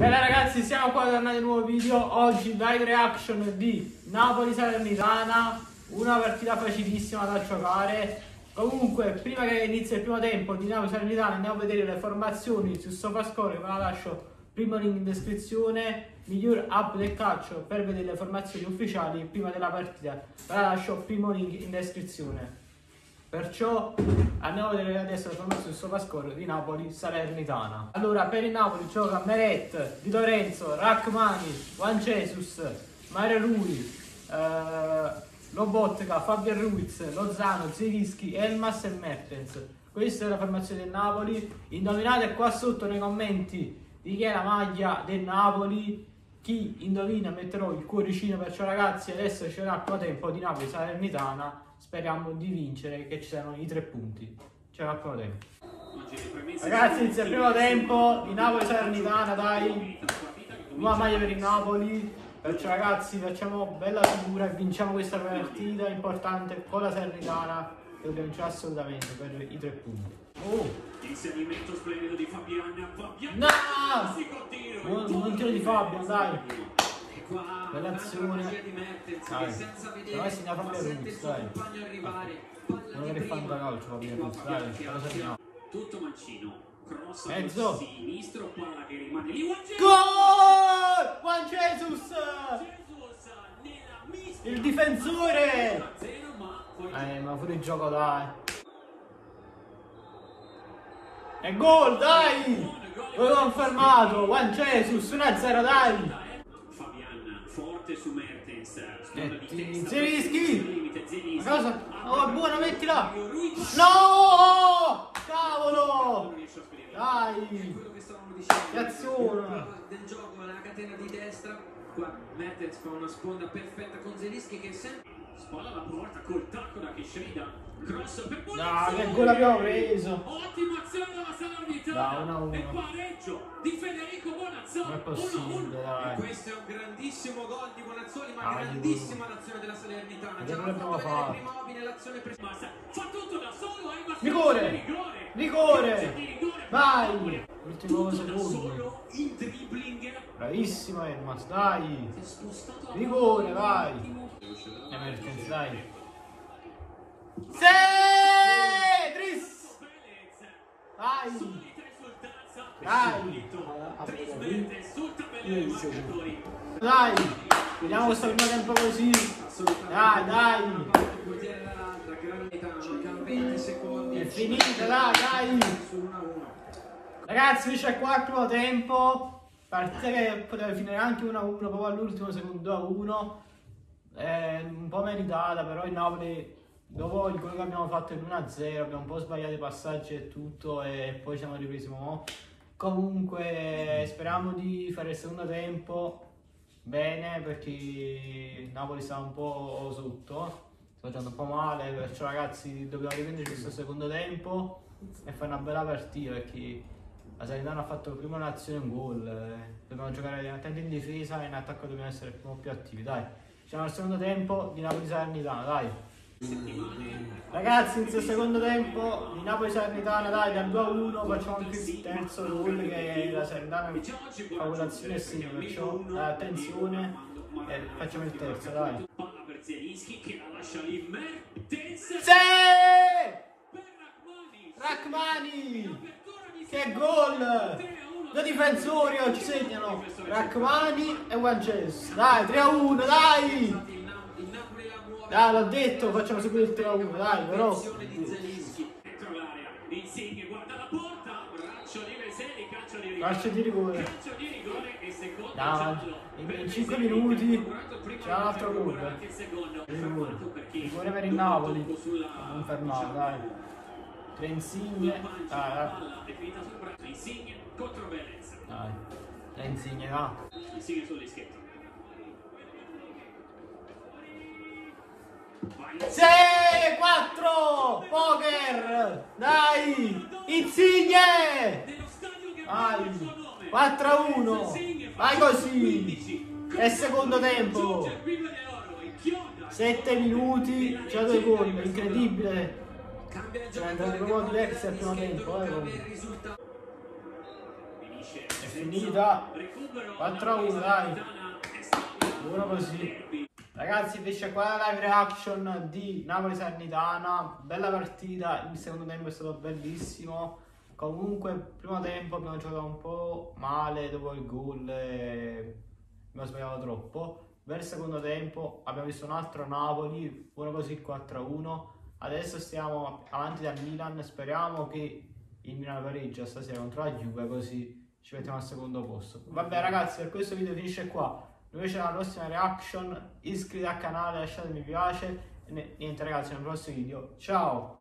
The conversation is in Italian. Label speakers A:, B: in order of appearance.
A: Bene ragazzi, siamo qua tornati un nuovo video. Oggi live reaction di Napoli Salernitana, una partita facilissima da giocare. Comunque, prima che inizi il primo tempo di Napoli Salernitana, andiamo a vedere le formazioni su Sofascore, ve la lascio primo link in descrizione. Miglior app del calcio per vedere le formazioni ufficiali prima della partita. Ve la lascio primo link in descrizione. Perciò andiamo a vedere adesso la formazione Sofascore di Napoli Salernitana. Allora per il Napoli gioca Meret, Di Lorenzo, Rachmani, Juan Jesus, Mario Rui, eh, Lobotka, Fabio Ruiz, Lozano, Zirischi, Elmas e Mertens. Questa è la formazione del Napoli. Indovinate qua sotto nei commenti di chi è la maglia del Napoli. Chi indovina metterò il cuoricino perciò ragazzi adesso c'è l'acqua tempo di Napoli Salernitana speriamo di vincere che ci siano i tre punti c'è il primo tempo ragazzi inizia il primo tempo di Napoli Salernitana dai nuova maglia per il Napoli perciò ragazzi facciamo bella figura e vinciamo questa partita importante con la Salernitana che dobbiamo vincere assolutamente per i tre punti oh
B: Inserimento splendido di Fabian. Fabian.
A: No! Buon, buon tiro di Fabio, dai.
B: E qua
A: Bella
B: una
A: azione.
B: magia di Mertens
A: Dai. Però segna
B: ma
A: Fabio
B: sente
A: Ruiz,
B: il suo
A: dai. Non
B: di
A: che
B: prima.
A: fantacalcio Fabio
B: E qua
A: Ruiz,
B: Fabian
A: dai?
B: Tutto mancino. Cross
A: Mezzo.
B: sinistro, palla che rimane lì.
A: Gol! Juan Jesus! Il difensore!
B: 0 ma poi
A: Eh, ma pure il gioco dai. E gol, dai! L'ho confermato, Juan Jesus, 1-0, dai!
B: Forte su Mertens. Testa.
A: Zelinski.
B: Zelinski.
A: Cosa? Oh, è buona, mettila! No! Cavolo! Dai!
B: Prova del gioco nella catena di destra qua Mertens fa una sponda perfetta con Zelischi che sempre spalla la porta col tacco da
A: Dai, che gol abbiamo preso!
B: ottima azione della
A: Dai,
B: Salernitana
A: uno a uno.
B: e pareggio di Federico Bonazzoli
A: Non è possibile,
B: 1-1.
A: dai.
B: E questo è un grandissimo gol di Bonazzoli ma
A: Dai,
B: grandissima l'azione della Salernitana già
A: non
B: l'ha fatto vedere prima Obi nell'azione precedente fa tutto da solo è
A: Rigore!
B: rigore
A: Rigore!
B: di rigore
A: Vai! Ultimo
B: tutto da
A: secondo.
B: solo il dribbling
A: Bravissimo Elmas, dai! Rigore, vai. E Mertens, dai!
B: Pelez,
A: Vai! Dai. Dai! Vediamo questo primo tempo così! Dai, dai!
B: un portiere dall'altra granita mancano 20 secondi
A: È finita, dai, dai!
B: sul 1-1
A: Ragazzi, c'è qua il primo tempo. Partita che poteva finire anche 1-1, proprio all'ultimo secondo 2-1. Eh, un po' meritata, però il Napoli, dopo il gol che abbiamo fatto in 1-0, abbiamo un po' sbagliato i passaggi e tutto, e poi siamo ripresi. mo. Comunque, speriamo di fare il secondo tempo bene, perché il Napoli sta un po' sotto. Sta facendo un po' male, perciò ragazzi dobbiamo riprenderci questo secondo tempo e fare una bella partita perché la Salernitana ha fatto prima un'azione un gol. eh. Dobbiamo giocare attenti in difesa e in attacco dobbiamo essere un po' più attivi. Dai, siamo al secondo tempo di Napoli Salernitana, dai. Ragazzi, inizia il secondo tempo di Napoli Salernitana, dai, dal 2 a 1 facciamo anche il terzo gol che la Salernitana fa quell'azione e segna, perciò eh, attenzione e facciamo il terzo, dai.
B: palla per che
A: Sì!
B: Rachmani
A: Che gol!
B: 3 a 1
A: Due difensori oggi segnano Rachmani e Juan Jesus. Dai, 3 a 1, dai! Ah, l'ho detto, facciamo seguire il 3-1, dai, però.
B: Insigne guarda la porta, braccio di Veseli, calcio di rigore.
A: Calcio di rigore.
B: E
A: Dai, in 5 minuti c'è un altro gol. Rigore. Rigore per il Napoli.
B: Non fermare,
A: diciamo, dai. Tre Insigne. Dai, dai.
B: Ah, eh. Contro Venezia.
A: Dai. Tre Insigne, no.
B: Insigne sull'ischietto.
A: 6, 4, poker, dai, Insigne, vai, 4 a 1, vai così, è secondo tempo, 7 minuti, c'è due gol, incredibile,
B: cioè,
A: è
B: andato
A: proprio diverso al primo tempo, eh, è finita, 4 a 1, dai, ora così ragazzi invece qua la live reaction di Napoli Salernitana bella partita il secondo tempo è stato bellissimo comunque primo tempo abbiamo giocato un po' male dopo il gol e abbiamo sbagliato troppo il secondo tempo abbiamo visto un altro Napoli buono così 4 a 1 adesso stiamo avanti dal Milan speriamo che il Milan pareggia stasera contro la Juve così ci mettiamo al secondo posto. Vabbè ragazzi per questo video finisce qua. Noi c'è la prossima reaction, iscrivetevi al canale, lasciate mi piace e niente ragazzi nel prossimo video. Ciao!